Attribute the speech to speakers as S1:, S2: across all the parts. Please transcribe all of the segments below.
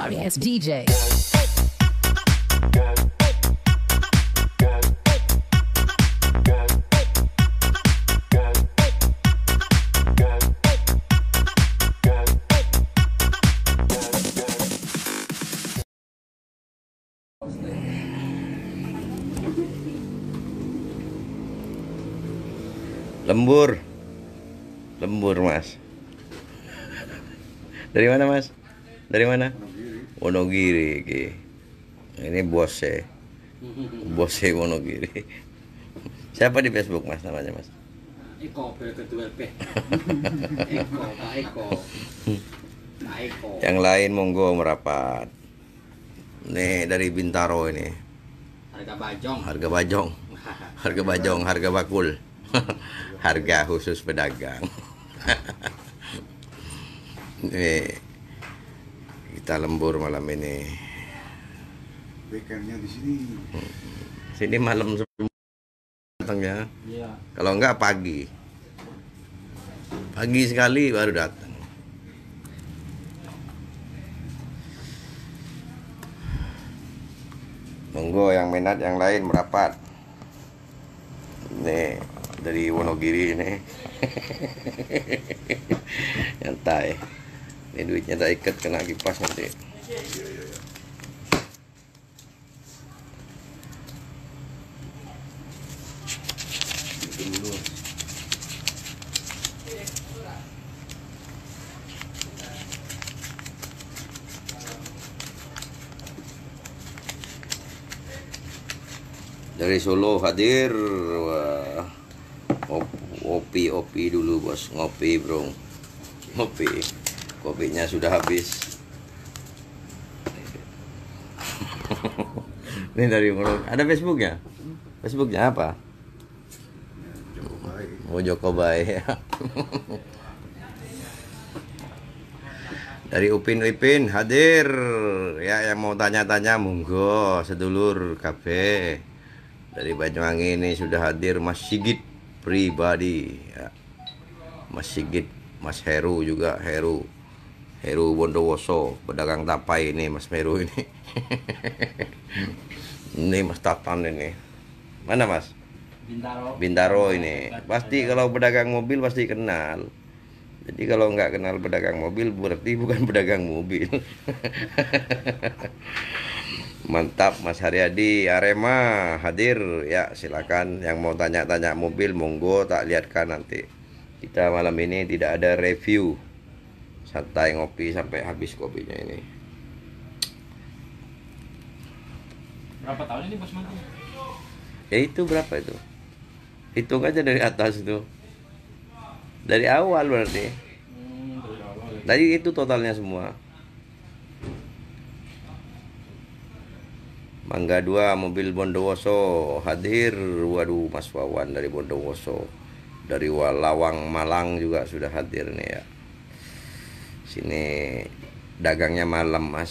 S1: sorry DJ. lembur lembur mas dari mana mas dari mana Wonogiri iki. Ini bose. Bose Wonogiri. Siapa di Facebook Mas namanya Mas? Eko ketua P. Eko, Eko. Eko. Yang lain monggo merapat. Nih dari Bintaro ini. Harga bajong. Harga bajong. Harga bajong, harga bakul. harga khusus pedagang. Nih kita lembur malam ini weekendnya di sini hmm. sini malam semua datang ya iya. kalau enggak pagi pagi sekali baru datang monggo yang minat yang lain merapat nih dari Wonogiri ini nyantai ini duitnya tak ikat kena kipas nanti dari Solo hadir wah opi opi dulu bos ngopi bro ngopi kopinya sudah habis ini dari mulut ada Facebooknya Facebooknya apa oh Joko Bay dari Upin Ipin hadir ya yang mau tanya-tanya monggo sedulur KB dari Banyuwangi ini sudah hadir Mas Sigit pribadi ya. Mas Sigit Mas Heru juga Heru Heru Bondowoso pedagang tapai ini Mas Meru ini ini Mas Tatan ini mana Mas
S2: Bintaro Bintaro
S1: ini pasti kalau pedagang mobil pasti kenal jadi kalau nggak kenal pedagang mobil berarti bukan pedagang mobil mantap Mas Haryadi Arema hadir ya silakan yang mau tanya-tanya mobil monggo tak lihatkan nanti kita malam ini tidak ada review santai ngopi sampai habis kopinya ini berapa tahun ini bos mantu ya itu berapa itu hitung aja dari atas itu dari awal berarti hmm, ya. dari itu totalnya semua Mangga dua mobil Bondowoso hadir waduh Mas Wawan dari Bondowoso dari Lawang Malang juga sudah hadir nih ya sini dagangnya malam mas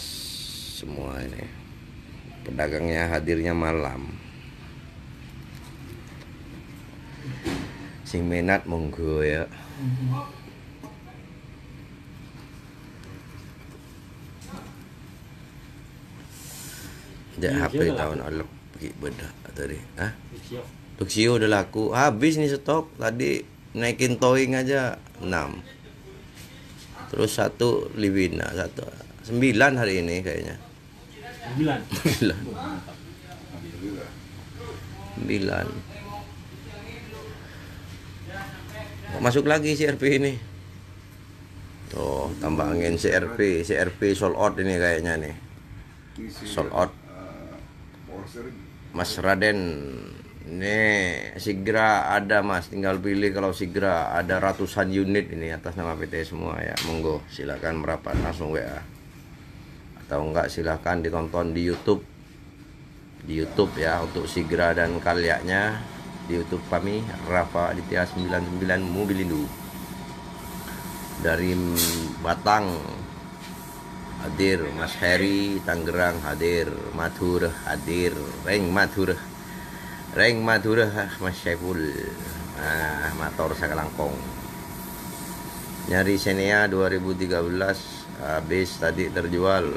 S1: semua ini pedagangnya hadirnya malam sing minat monggo ya Sejak iya, HP iya, iya, tahun lalu pergi beda tadi. Hah? Tuxio udah laku. Habis nih stok. Tadi naikin towing aja enam terus satu livina satu sembilan hari ini kayaknya sembilan sembilan sembilan masuk lagi CRP ini tuh tambah angin CRP CRP sold out ini kayaknya nih sold out Mas Raden Nih, Sigra ada mas, tinggal pilih kalau Sigra ada ratusan unit ini atas nama PT semua ya. Monggo, silahkan merapat langsung WA. Atau enggak silahkan ditonton di YouTube. Di YouTube ya untuk Sigra dan karyanya di YouTube kami Rafa Aditya 99 Mobil Indu. Dari Batang hadir Mas Heri Tangerang hadir Madhur hadir Reng Madhur Reng Madura Mas Syaiful ah, Motor Sakalangkong Nyari Xenia 2013 Habis tadi terjual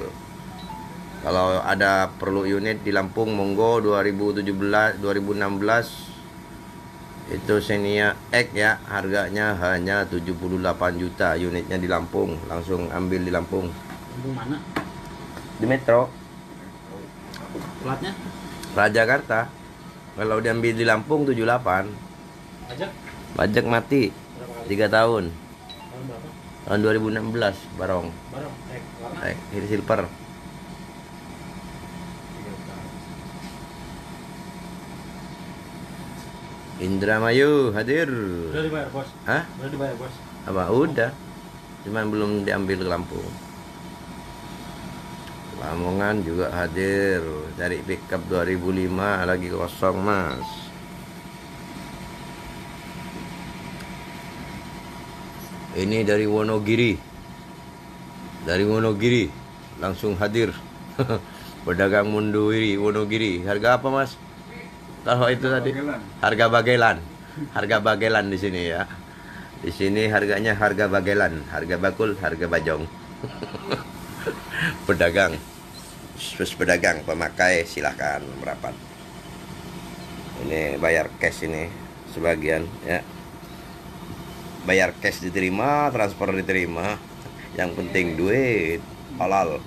S1: Kalau ada perlu unit di Lampung Monggo 2017 2016 Itu Xenia X ya Harganya hanya 78 juta Unitnya di Lampung Langsung ambil di Lampung Lampung mana? Di Metro Platnya? Raja Karta. Kalau diambil di Lampung 78. Pajak? Pajak mati. Tiga tahun.
S2: Tahun
S1: berapa? Tahun 2016 barong. Barong. eh warna. Eh, silver. Indra Mayu hadir. Sudah dibayar bos. Hah? Sudah dibayar bos. Apa udah? Cuman belum diambil ke Lampung. Lamongan juga hadir dari pickup 2005 lagi kosong mas ini dari Wonogiri dari Wonogiri langsung hadir pedagang Munduiri Wonogiri harga apa mas kalau itu tadi harga bagelan harga bagelan di sini ya di sini harganya harga bagelan harga bakul harga bajong pedagang terus pedagang pemakai silahkan merapat ini bayar cash ini sebagian ya bayar cash diterima transfer diterima yang penting iya. duit halal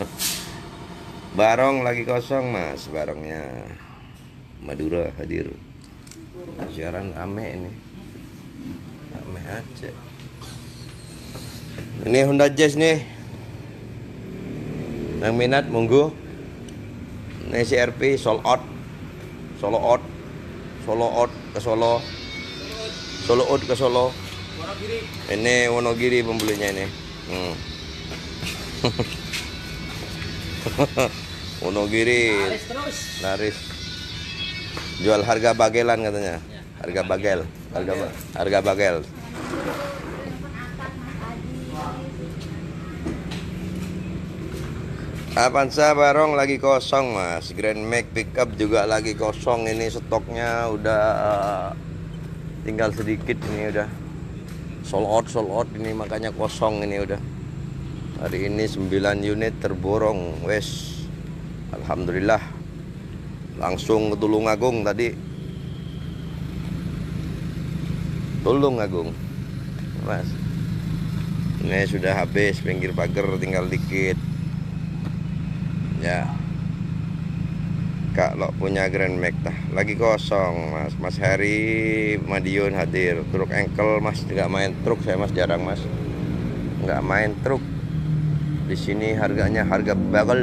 S1: barong lagi kosong mas barongnya Madura hadir siaran rame ini rame aja ini Honda Jazz nih yang minat monggo nek CRP sold out Solo out Solo out ke Solo Solo out ke Solo ini Wonogiri pembelinya ini hmm. Wonogiri laris jual harga bagelan katanya harga ya, bagel harga harga bagel Avanza barong lagi kosong mas Grand Max pickup juga lagi kosong ini stoknya udah eh, tinggal sedikit ini udah sold out sold out ini makanya kosong ini udah hari ini 9 unit terborong wes Alhamdulillah langsung ke agung tadi agung mas ini sudah habis pinggir pagar tinggal dikit ya kalau punya Grand Max dah lagi kosong mas Mas Hari Madiun hadir truk engkel mas nggak main truk saya mas jarang mas nggak main truk di sini harganya harga bagel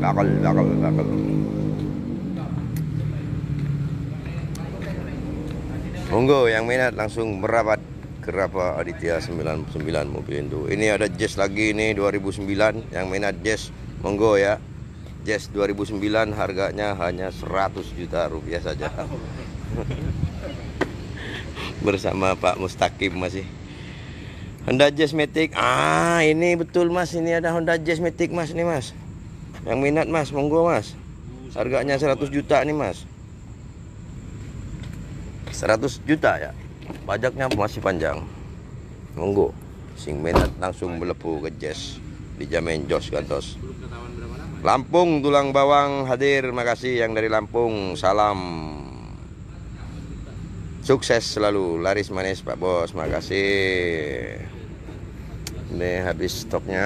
S1: bagel bagel bagel monggo yang minat langsung merapat Kerapa Aditya 99 mobil itu. ini ada Jazz lagi nih 2009 yang minat Jazz monggo ya Jazz 2009 harganya hanya 100 juta rupiah saja bersama Pak Mustaqim masih Honda Jazz Matic ah ini betul mas ini ada Honda Jazz Matic mas nih mas yang minat mas monggo mas harganya 100 juta nih mas 100 juta ya pajaknya masih panjang monggo sing minat langsung melepuh ke Jazz dijamin Jos Gantos Lampung tulang bawang hadir makasih yang dari Lampung salam sukses selalu laris manis Pak Bos makasih ini habis stoknya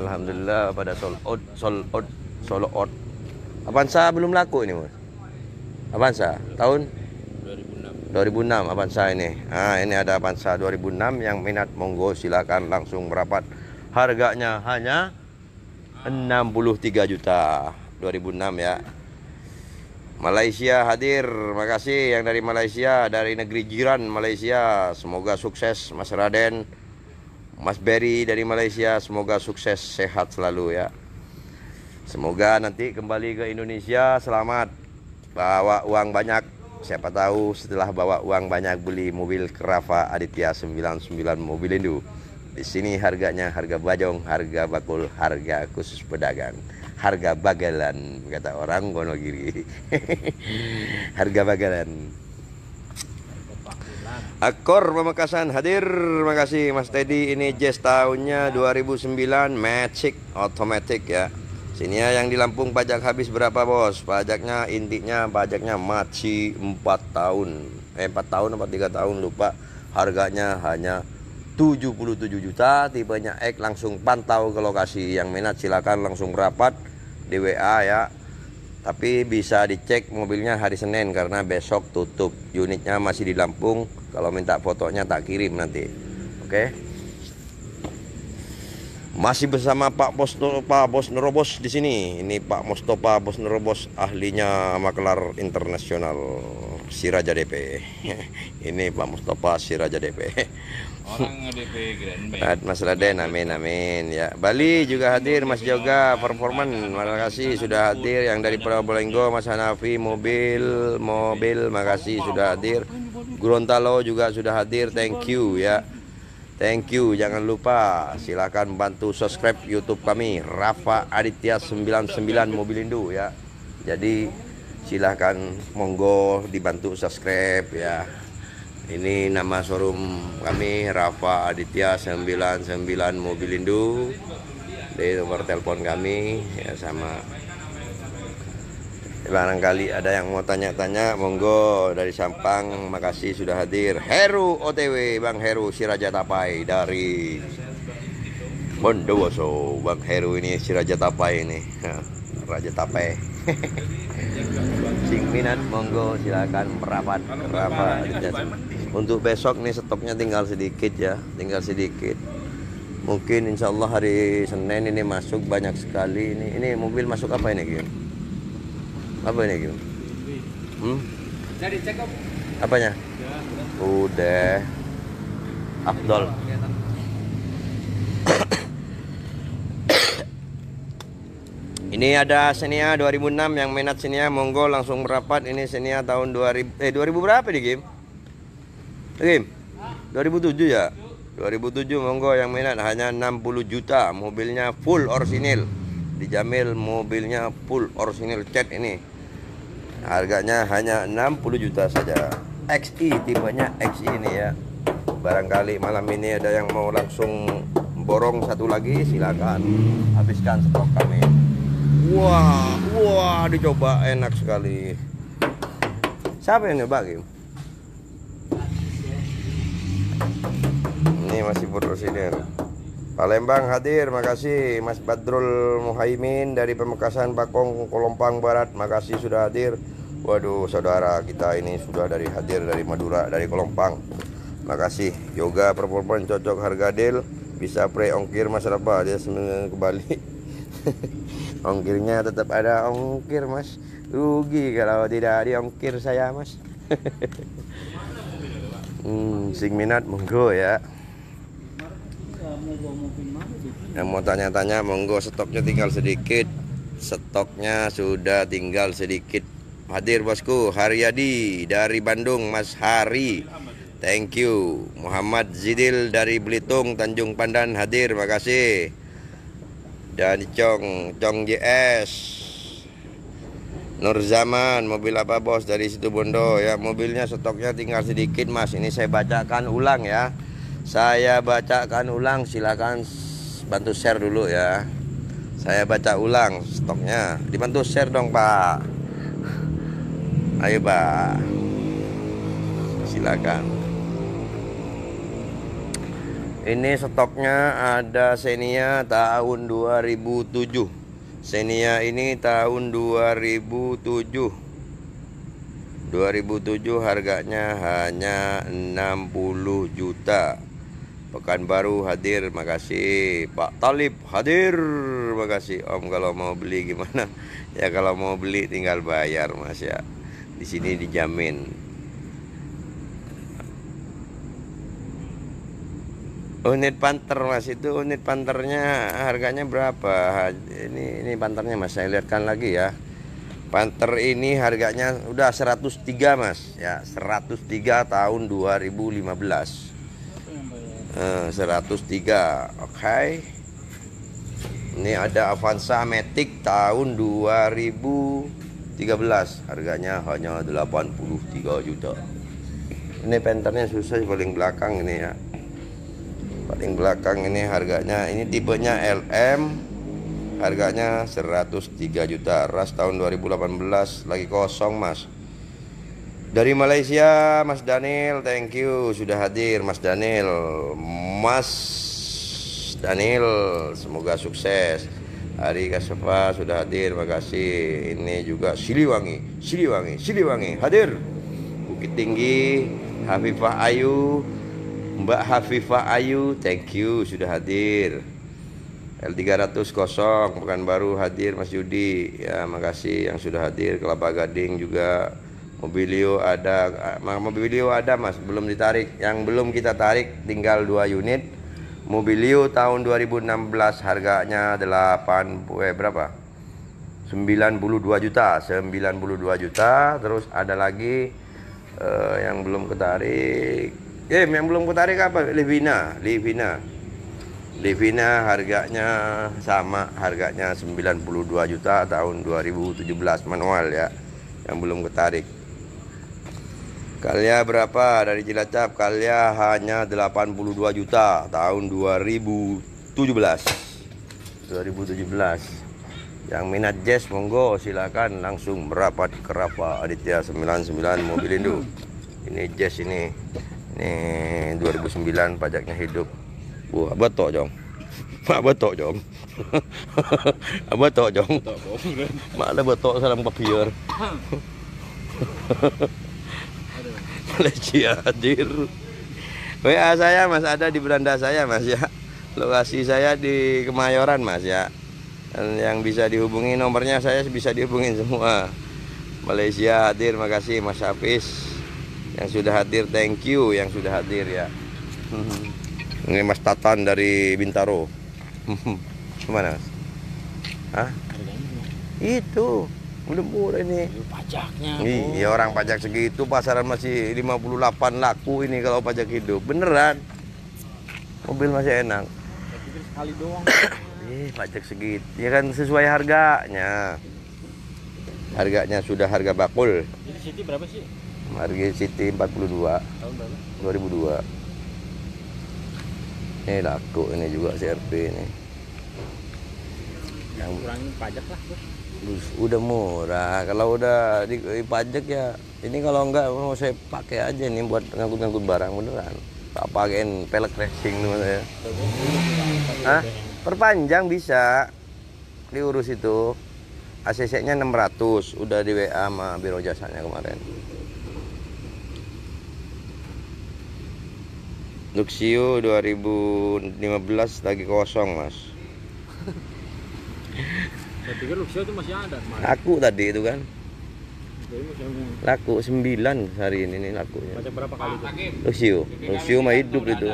S1: Alhamdulillah pada sold out sold out sold out Avanza belum laku ini Mas Avanza tahun 2006 2006 Avanza ini ah ini ada Avanza 2006 yang minat monggo silakan langsung merapat harganya hanya 63 juta 2006 ya Malaysia hadir makasih yang dari Malaysia dari negeri jiran Malaysia semoga sukses Mas Raden Mas Berry dari Malaysia semoga sukses sehat selalu ya semoga nanti kembali ke Indonesia selamat bawa uang banyak siapa tahu setelah bawa uang banyak beli mobil Kerava Aditya 99 mobil Indo di sini harganya harga bajong, harga bakul, harga khusus pedagang. Harga bagelan, kata orang Gonogiri. harga bagelan. Akor Pemekasan hadir Makasih Mas Teddy Ini jazz tahunnya 2009 Magic Automatic ya Sini ya yang di Lampung pajak habis berapa bos Pajaknya intinya pajaknya masih 4 tahun Eh 4 tahun atau 3 tahun lupa Harganya hanya 77 juta tipenya X langsung pantau ke lokasi yang minat silakan langsung rapat di WA ya tapi bisa dicek mobilnya hari Senin karena besok tutup unitnya masih di Lampung kalau minta fotonya tak kirim nanti oke okay? masih bersama Pak Bos Pak Bos Nerobos di sini ini Pak Mustofa Bos Nerobos ahlinya maklar internasional si Raja DP. Ini Pak Mustafa si Raja DP. Orang DP Grand Mas Raden, amin amin ya. Bali juga hadir Mas Yoga performan. Makasih sudah hadir yang dari Pulau Probolinggo Mas Hanafi mobil mobil makasih sudah hadir. Gorontalo juga sudah hadir. Thank you ya. Thank you, jangan lupa silakan bantu subscribe YouTube kami Rafa Aditya 99 Indu ya. Jadi silahkan monggo dibantu subscribe ya ini nama showroom kami Rafa Aditya 99 Mobilindo di nomor telepon kami ya sama barangkali ada yang mau tanya-tanya monggo dari Sampang makasih sudah hadir Heru OTW Bang Heru Siraja Tapai dari Bondowoso Bang Heru ini Siraja Tapai ini Raja Tapai sing minat monggo silakan merapat merapat untuk besok nih stoknya tinggal sedikit ya tinggal sedikit mungkin insya Allah hari Senin ini masuk banyak sekali ini ini mobil masuk apa ini Kim apa ini Kim hmm? jadi cekop apanya udah Abdul ini ada senia 2006 yang minat senia monggo langsung merapat ini senia tahun 2000 eh 2000 berapa di Kim? Game. Eh, 2007 ya. 2007 monggo yang minat hanya 60 juta mobilnya full orsinil dijamil mobilnya full orsinil cat ini harganya hanya 60 juta saja XI e, tipenya XI e ini ya barangkali malam ini ada yang mau langsung borong satu lagi silakan habiskan stok kami wah wah dicoba enak sekali siapa yang nyoba game? ini masih berpresiden Palembang hadir makasih Mas Badrul Muhaimin dari Pemekasan Pakong Kolompang Barat makasih sudah hadir Waduh saudara kita ini sudah dari hadir dari Madura dari Kolompang makasih yoga performance cocok harga deal bisa pre ongkir mas Rafa dia kembali ongkirnya tetap ada ongkir mas rugi kalau tidak ada ongkir saya mas hmm, sing minat monggo ya yang mau tanya-tanya monggo stoknya tinggal sedikit stoknya sudah tinggal sedikit hadir bosku Haryadi dari Bandung Mas Hari thank you Muhammad Zidil dari Belitung Tanjung Pandan hadir makasih Yani Cong Cong JS Nur Zaman mobil apa bos dari situ Bondo ya mobilnya stoknya tinggal sedikit mas ini saya bacakan ulang ya saya bacakan ulang silakan bantu share dulu ya saya baca ulang stoknya dibantu share dong pak ayo pak silakan ini stoknya ada Xenia tahun 2007. Xenia ini tahun 2007. 2007 harganya hanya 60 juta. Pekanbaru hadir, makasih. Pak Talib hadir, makasih. Om kalau mau beli gimana? Ya kalau mau beli tinggal bayar, Mas ya. Di sini dijamin. unit panter mas itu unit panternya harganya berapa ini ini panternya mas saya lihatkan lagi ya panter ini harganya udah 103 mas ya 103 tahun 2015 eh, 103 oke okay. ini ada Avanza Matic tahun 2013 harganya hanya 83 juta ini panternya susah paling belakang ini ya paling belakang ini harganya ini tipenya LM harganya 103 juta ras tahun 2018 lagi kosong mas dari Malaysia Mas Daniel thank you sudah hadir Mas Daniel Mas Daniel semoga sukses Hari Kasepa sudah hadir makasih ini juga Siliwangi Siliwangi Siliwangi hadir Bukit Tinggi Hafifah Ayu Mbak Hafifa Ayu, thank you sudah hadir. L300 kosong, bukan baru hadir Mas Yudi. Ya, makasih yang sudah hadir. Kelapa Gading juga. Mobilio ada, mobilio ada Mas, belum ditarik. Yang belum kita tarik tinggal dua unit. Mobilio tahun 2016 harganya 8 eh, berapa? 92 juta, 92 juta. Terus ada lagi eh, yang belum ketarik eh yang belum tarik apa? Livina, Livina. Livina harganya sama, harganya 92 juta tahun 2017 manual ya. Yang belum ketarik. Kalia berapa dari Cilacap? Kalia hanya 82 juta tahun 2017. 2017. Yang minat jazz monggo silakan langsung merapat ke Rafa Aditya 99 induk Ini jazz ini Nih 2009 pajaknya hidup. Wah, betok jong. Mak betok jong. betok jong. Mak ada betok salam papier. Malaysia hadir. WA saya Mas ada di beranda saya Mas ya. Lokasi saya di Kemayoran Mas ya. Dan yang bisa dihubungi nomornya saya bisa dihubungin semua. Malaysia hadir, makasih Mas Hafiz yang sudah hadir thank you yang sudah hadir ya ini Mas Tatan dari Bintaro kemana Mas? Hah? itu murah ini pajaknya iya orang pajak segitu pasaran masih 58 laku ini kalau pajak hidup beneran mobil masih enak sekali doang eh pajak segitu ya kan sesuai harganya harganya sudah harga bakul jadi berapa sih Margi City 42 tahun ribu 2002 ini laku ini juga CRP ini yang kurang pajak lah bos udah murah kalau udah di, di pajak ya ini kalau enggak mau saya pakai aja nih buat ngangkut-ngangkut barang beneran tak pakein pelek racing tuh saya Hah? perpanjang bisa diurus itu ACC nya 600 udah di WA sama biro jasanya kemarin Luxio 2015 lagi kosong mas saya pikir Luxio itu masih ada kemarin. laku tadi itu kan laku 9 hari ini nih lakunya Baca berapa kali itu? Luxio Luxio mah hidup itu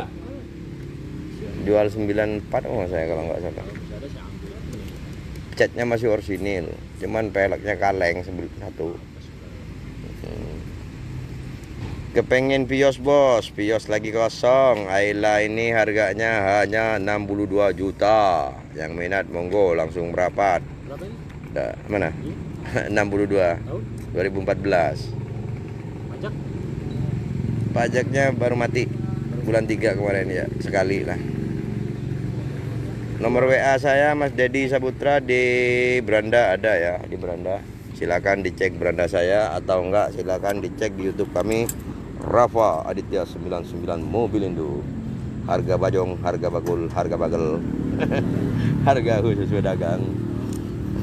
S1: jual 94 oh saya kalau nggak salah catnya masih orsinil cuman peleknya kaleng satu Kepengen Vios bos Vios lagi kosong Ayla ini harganya hanya 62 juta Yang minat monggo langsung merapat Berapa Da, mana? Ini? 62 Tahun? 2014 Pajak? Pajaknya baru mati Bulan 3 kemarin ya Sekali lah Nomor WA saya Mas Dedi Sabutra di Beranda ada ya Di Beranda Silakan dicek beranda saya atau enggak silakan dicek di YouTube kami Rafa Aditya 99 mobil Indo harga bajong harga bagul harga bagel harga khusus pedagang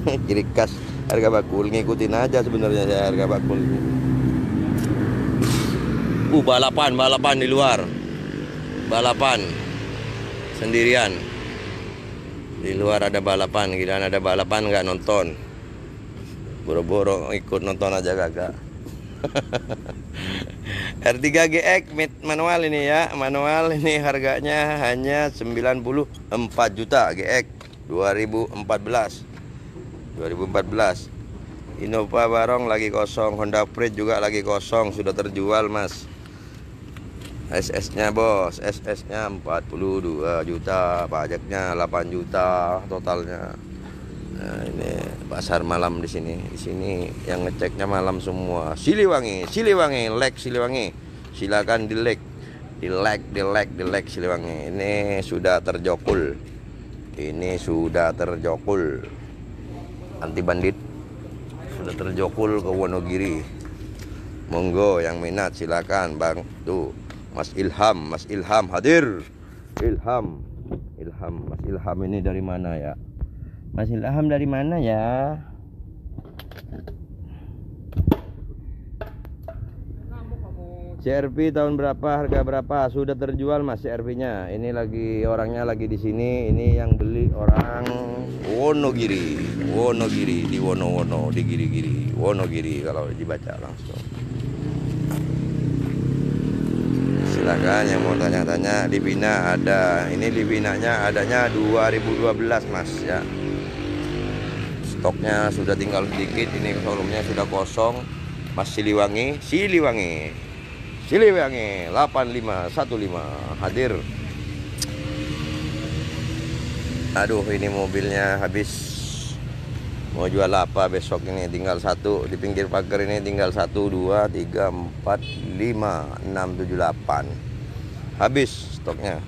S1: ciri khas harga bakul ngikutin aja sebenarnya saya harga bakul uh balapan balapan di luar balapan sendirian di luar ada balapan kira ada balapan nggak nonton boro-boro ikut nonton aja kagak R3GX mid manual ini ya manual ini harganya hanya 94 juta GX 2014 2014 Innova Barong lagi kosong Honda Freed juga lagi kosong sudah terjual mas SS nya bos SS nya 42 juta pajaknya 8 juta totalnya Nah, ini pasar malam di sini. Di sini yang ngeceknya malam semua. Siliwangi, Siliwangi, lek Siliwangi. Silakan di like, di like, di like, di like Siliwangi. Ini sudah terjokul. Ini sudah terjokul. Anti bandit sudah terjokul ke Wonogiri. Monggo yang minat silakan Bang. Tuh, Mas Ilham, Mas Ilham hadir. Ilham, Ilham, Mas Ilham ini dari mana ya? Masih laham dari mana ya? CRV tahun berapa harga berapa sudah terjual masih CRV-nya ini lagi orangnya lagi di sini ini yang beli orang Wonogiri Wonogiri di Wono di Giri-Giri Wonogiri kalau dibaca langsung silakan yang mau tanya-tanya Bina ada ini nya adanya 2012 mas ya stoknya sudah tinggal sedikit ini showroomnya sudah kosong Mas Siliwangi Siliwangi Siliwangi 8515 hadir aduh ini mobilnya habis mau jual apa besok ini tinggal satu di pinggir pagar ini tinggal satu dua tiga empat lima enam tujuh delapan habis stoknya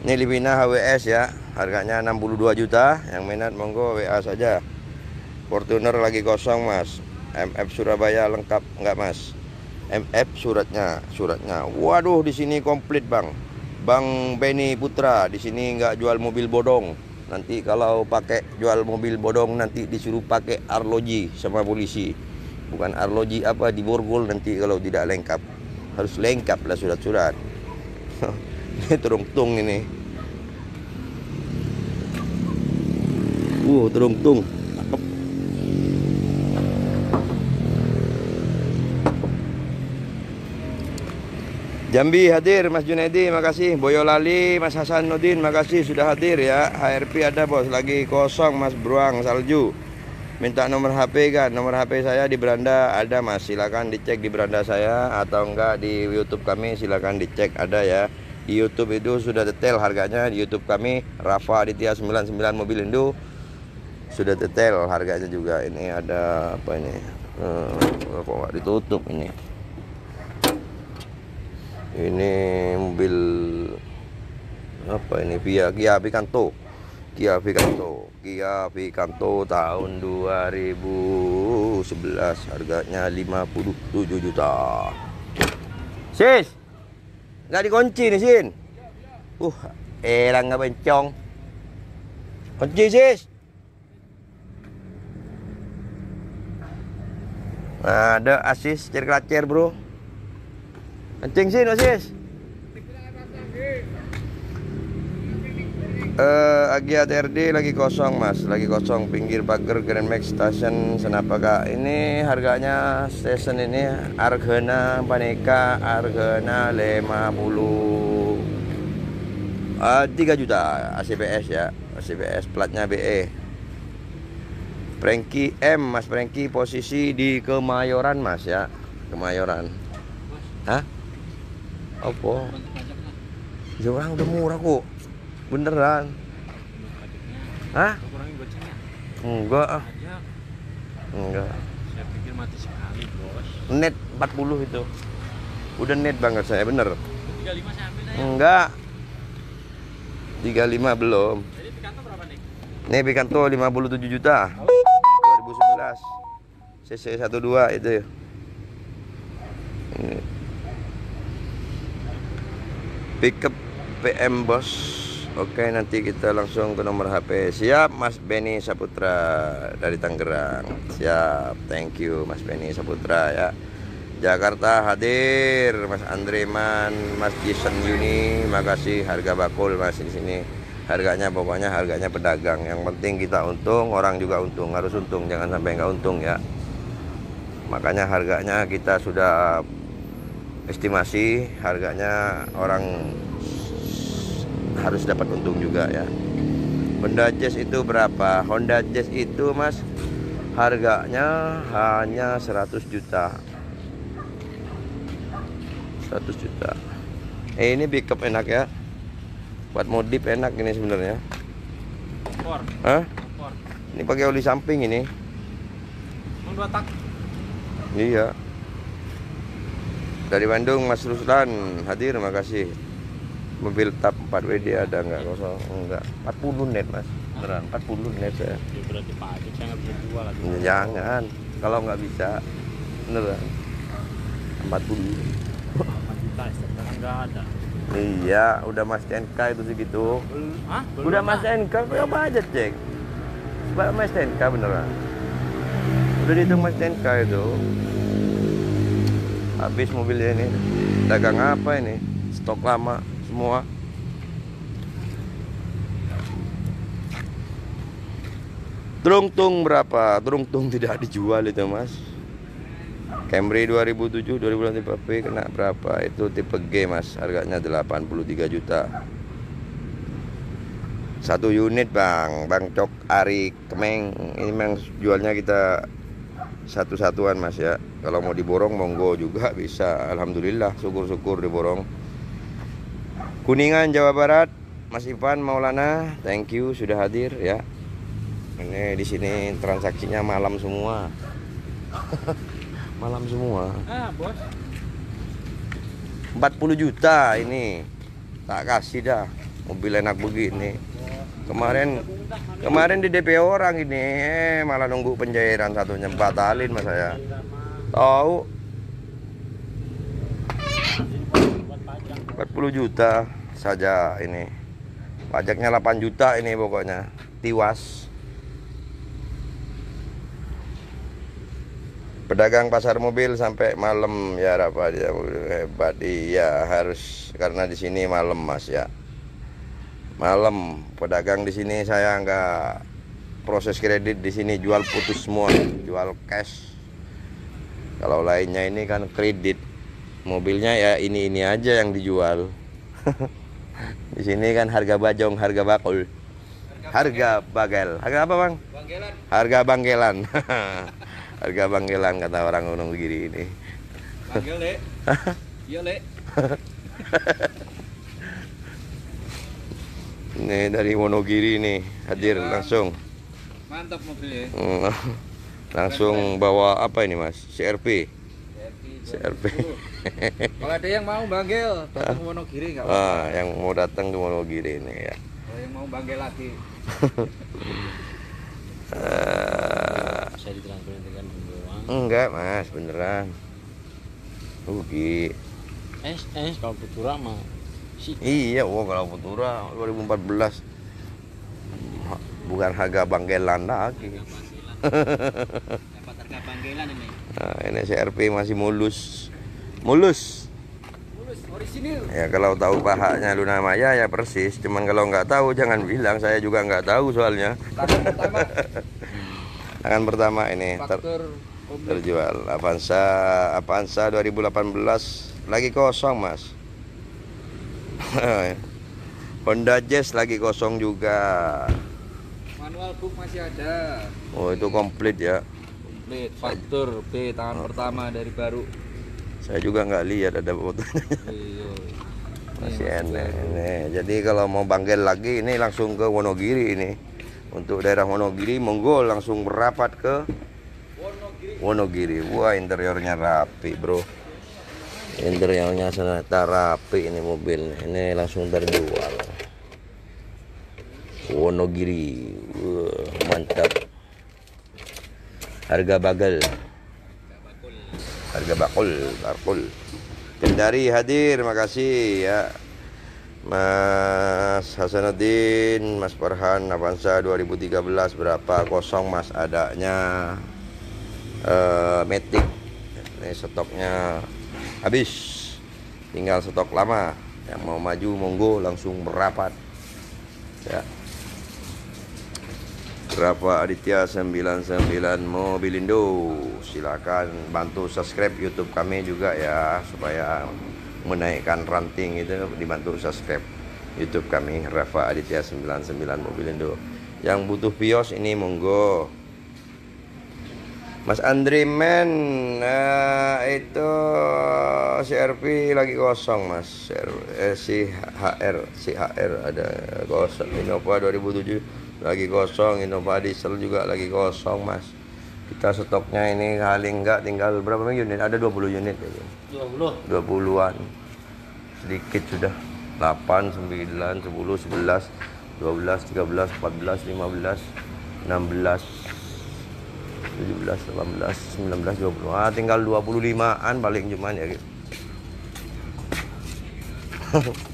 S1: ini Livina HWS ya harganya 62 juta yang minat monggo WA saja Fortuner lagi kosong mas MF Surabaya lengkap enggak mas MF suratnya suratnya waduh di sini komplit bang Bang Benny Putra di sini nggak jual mobil bodong nanti kalau pakai jual mobil bodong nanti disuruh pakai arloji sama polisi bukan arloji apa di borgol nanti kalau tidak lengkap harus lengkap lah surat-surat ini terungtung ini uh terungtung Jambi hadir Mas Junedi, makasih Boyolali Mas Hasanuddin makasih sudah hadir ya HRP ada bos lagi kosong Mas Bruang Salju minta nomor HP kan nomor HP saya di beranda ada Mas silakan dicek di beranda saya atau enggak di YouTube kami silakan dicek ada ya di YouTube itu sudah detail harganya di YouTube kami Rafa Aditya 99 mobil Indo sudah detail harganya juga ini ada apa ini hmm, kok ditutup ini ini mobil apa ini Kia Kia Picanto Kia Picanto Kia Picanto tahun 2011 harganya 57 juta Sis nggak dikunci nih Sin uh elang nggak bencong kunci Sis nah, ada asis cerkacer bro Kencing sih, nosis. Uh, eh, Agia TRD lagi kosong mas Lagi kosong pinggir pagar Grand Max Station Senapaga? Ini harganya station ini Argena Paneka Argena 50 uh, eh, tiga juta ACPS ya ACPS platnya BE Prengki M Mas Prengki posisi di Kemayoran Mas ya Kemayoran Hah? apa ya orang udah murah kok beneran Hah? enggak ah. enggak saya pikir mati sekali bos net 40 itu udah net banget saya bener 35 saya ambil aja. enggak 35 belum jadi Picanto nih? 57 juta 2011 CC12 itu ya. ini Pick up PM bos Oke nanti kita langsung ke nomor HP siap Mas Benny Saputra dari Tangerang siap thank you Mas Benny Saputra ya Jakarta hadir Mas Andreman Mas Jason Yuni makasih harga bakul Mas di sini harganya pokoknya harganya pedagang yang penting kita untung orang juga untung harus untung jangan sampai nggak untung ya makanya harganya kita sudah estimasi harganya orang harus dapat untung juga ya Honda Jazz itu berapa Honda Jazz itu mas harganya hanya 100 juta 100 juta eh ini pickup enak ya buat modif enak ini sebenarnya Hah? ini pakai oli samping ini iya dari Bandung Mas Ruslan hadir, makasih. Mobil tap 4WD ada nggak kosong? Enggak. 40 net Mas. Beneran 40 net saya. Ya berarti Pak saya nggak bisa jual lagi. Ya, jangan. Kalau nggak bisa, beneran. 40. 4 ada. Iya, udah Mas NK itu segitu. Hah? udah Mas NK, berapa aja cek? Sebab Mas NK beneran. Udah dihitung Mas NK itu habis mobilnya ini dagang apa ini stok lama semua Terungtung berapa? Terungtung tidak dijual itu mas Camry 2007 2000 tipe P kena berapa? Itu tipe G mas Harganya 83 juta Satu unit bang Bang Cok Ari Kemeng Ini memang jualnya kita Satu-satuan mas ya kalau mau diborong monggo juga bisa alhamdulillah syukur-syukur diborong Kuningan Jawa Barat Mas Ivan Maulana thank you sudah hadir ya ini di sini transaksinya malam semua malam semua ah bos 40 juta ini tak kasih dah mobil enak begini kemarin kemarin di DPO orang ini eh, malah nunggu pencairan satunya batalin mas saya Tahu. 40 juta saja ini. Pajaknya 8 juta ini pokoknya. Tiwas. pedagang pasar mobil sampai malam ya Rafa dia hebat ya harus karena di sini malam Mas ya malam pedagang di sini saya enggak proses kredit di sini jual putus semua jual cash kalau lainnya ini kan kredit mobilnya ya ini ini aja yang dijual di sini kan harga bajong harga bakul harga bagel harga apa bang harga banggelan harga banggelan kata orang gunung giri ini iya, Ini dari Wonogiri nih, hadir iya, langsung. Mantap mobilnya. Hmm. Langsung bawa apa ini mas? CRP. CRP. Kalau ada yang mau Banggel, datang Wonogiri nggak? Ah, yang mau datang ke Wonogiri ini ya. Kalau yang mau Banggel lagi. saya eh. diterangkan dengan uang? Enggak mas, beneran. Rugi. Es, es kalau Putura mah. Iya, wah oh, kalau Putura 2014 bukan harga Banggelan lagi. Harga nah, ini CRP masih mulus. Mulus. Mulus Ya kalau tahu pahanya Luna Maya ya persis, cuman kalau nggak tahu jangan bilang saya juga nggak tahu soalnya. pertama. Tangan pertama ini ter terjual Avanza Avanza 2018 lagi kosong, Mas. Honda Jazz lagi kosong juga manual book masih ada oh itu komplit ya komplit faktur B tangan oh. pertama dari baru saya juga nggak lihat ada fotonya iya. masih enak ini. jadi kalau mau panggil lagi ini langsung ke Wonogiri ini untuk daerah Wonogiri monggo langsung merapat ke Wonogiri wah interiornya rapi bro interiornya sangat rapi ini mobil ini langsung terjual Wonogiri uh, mantap harga bagel harga bakul bakul Kendari hadir makasih ya Mas Hasanuddin Mas Farhan Avanza 2013 berapa kosong Mas adanya uh, eh, metik ini stoknya habis tinggal stok lama yang mau maju monggo langsung merapat ya Rafa Aditya 99 Mobilindo silakan bantu subscribe YouTube kami juga ya supaya menaikkan ranting itu dibantu subscribe YouTube kami Rafa Aditya 99 Mobilindo yang butuh bios ini monggo Mas Andri men nah, itu CRP lagi kosong Mas CR, eh, si HR si HR ada kosong Innova 2007 lagi kosong Innova diesel juga lagi kosong mas kita stoknya ini kali enggak tinggal berapa unit ada 20 unit ya, 20 20-an sedikit sudah 8 9 10 11 12 13 14 15 16 17 18 19 20 ah tinggal 25-an paling cuman ya gitu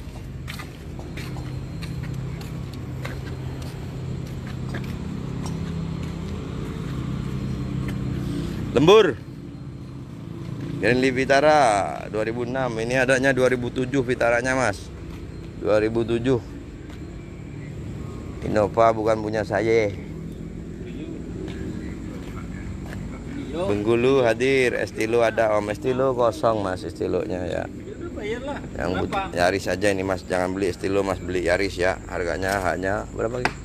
S1: Lembur. Grandly Vitara 2006. Ini adanya 2007 Vitaranya, Mas. 2007. Innova bukan punya saya. Bengkulu hadir, Estilo ada Om Estilo kosong Mas Estilonya ya. Yang Yaris aja ini Mas, jangan beli Estilo Mas, beli Yaris ya. Harganya hanya berapa? Gitu?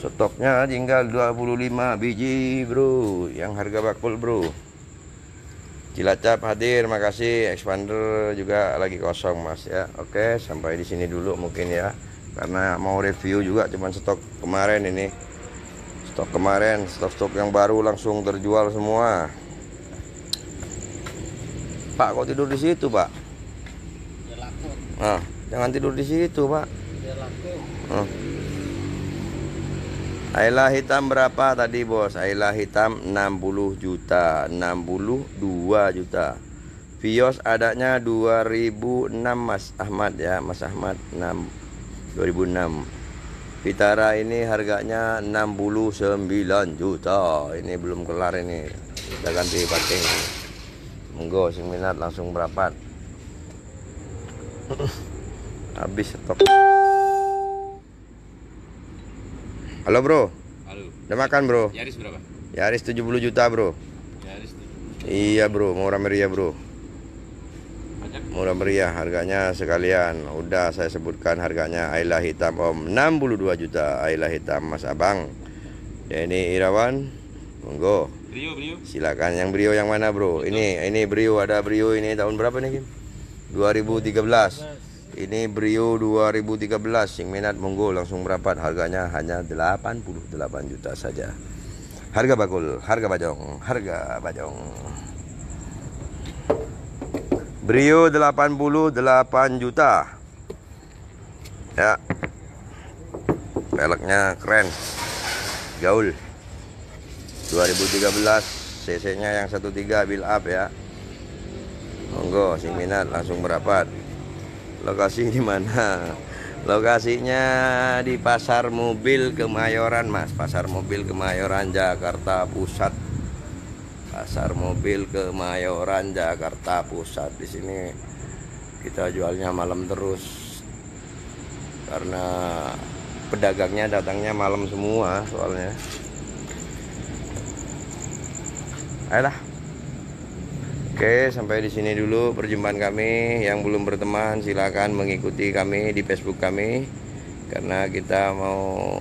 S1: Stoknya tinggal 25 biji bro Yang harga bakul bro Cilacap hadir makasih Expander juga lagi kosong mas ya Oke sampai di sini dulu mungkin ya Karena mau review juga cuman stok kemarin ini Stok kemarin stok-stok yang baru langsung terjual semua Pak kok tidur di situ pak Nah, jangan tidur di situ pak Aila hitam berapa tadi bos? Aila hitam 60 juta 62 juta Vios adanya 2006 Mas Ahmad ya Mas Ahmad 6 2006 Vitara ini harganya 69 juta Ini belum kelar ini Kita ganti pakai Monggo minat langsung berapa? Habis stok Halo bro. Halo. Udah makan bro? Yaris berapa? Yaris 70 juta bro. Yaris 70. Iya bro, murah meriah bro. Murah meriah harganya sekalian. Udah saya sebutkan harganya Ayla hitam Om 62 juta Ayla hitam Mas Abang. Ini Irawan, monggo. Brio, Brio. Silakan yang Brio yang mana bro? Betul. Ini ini Brio ada Brio ini tahun berapa nih Kim? 2013. 2013. Ini Brio 2013 yang minat monggo langsung merapat harganya hanya 88 juta saja. Harga bakul, harga bajong, harga bajong. Brio 88 juta. Ya. Peleknya keren. Gaul. 2013 CC-nya yang 13 build up ya. Monggo sing minat langsung merapat lokasi di mana lokasinya di pasar mobil Kemayoran Mas pasar mobil Kemayoran Jakarta Pusat pasar mobil Kemayoran Jakarta Pusat di sini kita jualnya malam terus karena pedagangnya datangnya malam semua soalnya ayolah Oke, sampai di sini dulu perjumpaan kami. Yang belum berteman silakan mengikuti kami di Facebook kami karena kita mau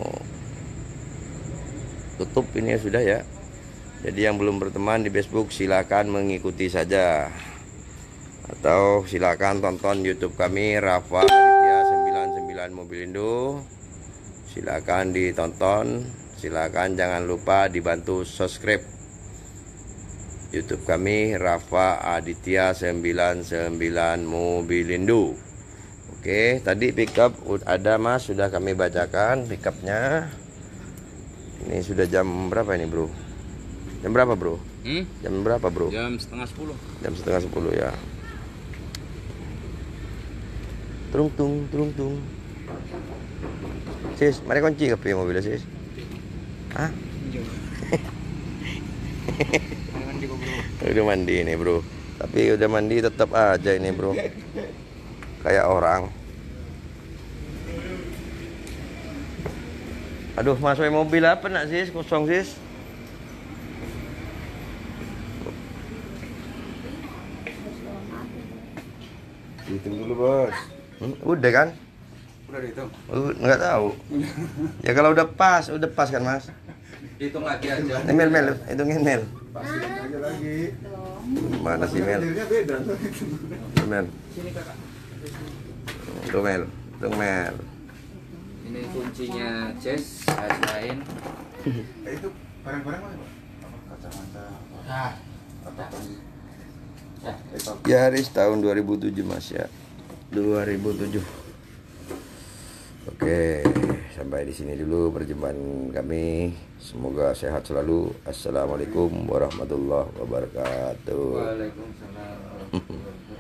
S1: tutup ini ya, sudah ya. Jadi yang belum berteman di Facebook silakan mengikuti saja. Atau silakan tonton YouTube kami Rafa Aditya 99 Indo. Silakan ditonton, silakan jangan lupa dibantu subscribe YouTube kami Rafa Aditya 99 Mobilindo. Oke, tadi pickup ada Mas sudah kami bacakan pickupnya. Ini sudah jam berapa ini, Bro? Jam berapa, Bro? Hmm? Jam berapa, Bro? Jam setengah sepuluh. Jam setengah sepuluh ya. Trung tung, trung tung. Sis, mari kunci ke mobilnya, Sis. Hah? udah mandi ini bro tapi udah mandi tetap aja ini bro kayak orang aduh masuk mobil apa nak sis kosong sis hitung dulu bos hmm, udah kan udah dihitung nggak tahu ya kalau udah pas udah pas kan mas hitung lagi aja mel mel hitungin mel Pasti lagi. Mana sih Mel? beda. Mel. Sini kakak. Tuh Mel, tuh Mel. Ini kuncinya Jess, harus lain. Eh, itu barang-barang apa? Kacamata. Nah. Yaris ya, tahun 2007 Mas ya. 2007. Oke, sampai di sini dulu perjumpaan kami. Semoga sehat selalu. Assalamualaikum warahmatullahi wabarakatuh. Waalaikumsalam.